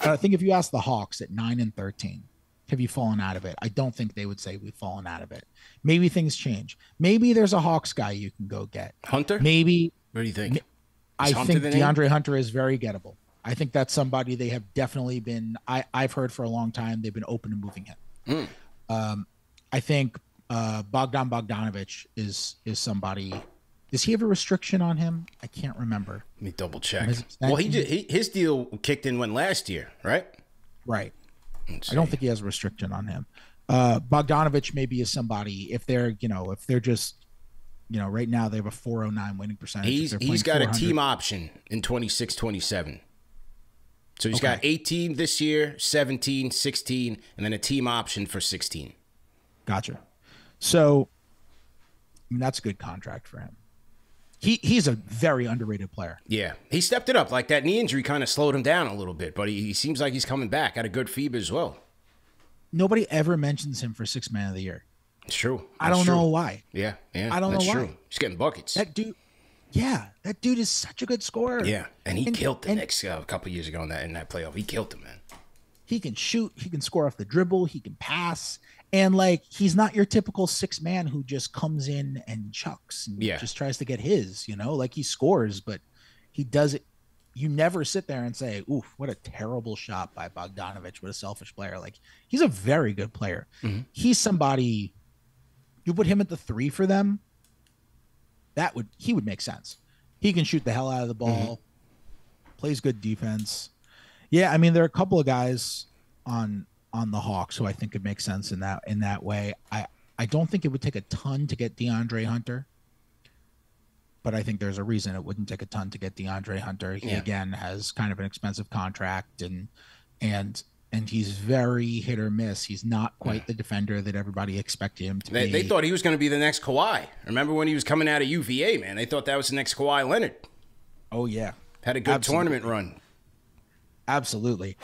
I think if you ask the Hawks at nine and thirteen, have you fallen out of it? I don't think they would say we've fallen out of it. Maybe things change. Maybe there's a Hawks guy you can go get. Hunter? Maybe What do you think? I think? DeAndre Hunter is very gettable. I think that's somebody they have definitely been. I I've heard for a long time they've been open to moving him. Mm. Um, I think uh, Bogdan Bogdanovich is is somebody. Does he have a restriction on him? I can't remember. Let me double check. Well, he, just, he his deal kicked in when last year, right? Right. I don't think he has a restriction on him. Uh, Bogdanovich maybe is somebody if they're you know if they're just you know right now they have a 409 winning percentage. he's he's got a team option in 26 27. So he's got 18 this year, 17, 16, and then a team option for 16. Gotcha. So, I mean, that's a good contract for him. He he's a very underrated player. Yeah, he stepped it up. Like that knee injury kind of slowed him down a little bit, but he, he seems like he's coming back. Got a good fever as well. Nobody ever mentions him for six man of the year. It's true. I don't true. know why. Yeah, yeah. I don't know that's why. True. He's getting buckets. That dude, yeah, that dude is such a good scorer. yeah, and he And- killed the and- Knicks uh, a couple years ago in that in that playoff. He killed them, man. He can shoot. He can score off the dribble. He can pass. And like, he's not your typical six man who just comes in and chucks and Yeah. just tries to get his. You know, like he scores, but he does it. You never sit there and say, "Oof, what a terrible shot by Bogdanovich! What a selfish player!" Like he's a very good player. Mhm. He's somebody. You put him at the three for them. That would he would make sense. He can shoot the hell out of the ball. Plays good defense. Yeah, I mean there are a couple of guys on on the Hawks who I think could make sense in that in that way. I I don't think it would take a ton to get DeAndre Hunter, but I think there's a reason it wouldn't take a ton to get DeAndre Hunter. He Yeah. again has kind of an expensive contract and and and he's very hit or miss. He's not quite the defender that everybody expected him to They, be. they thought he was going to be the next Kawhi. Remember when he was coming out of UVA, man? They thought that was the next Kawhi Leonard. oh yeah, Had a good Absolutely. tournament run. Absolutely.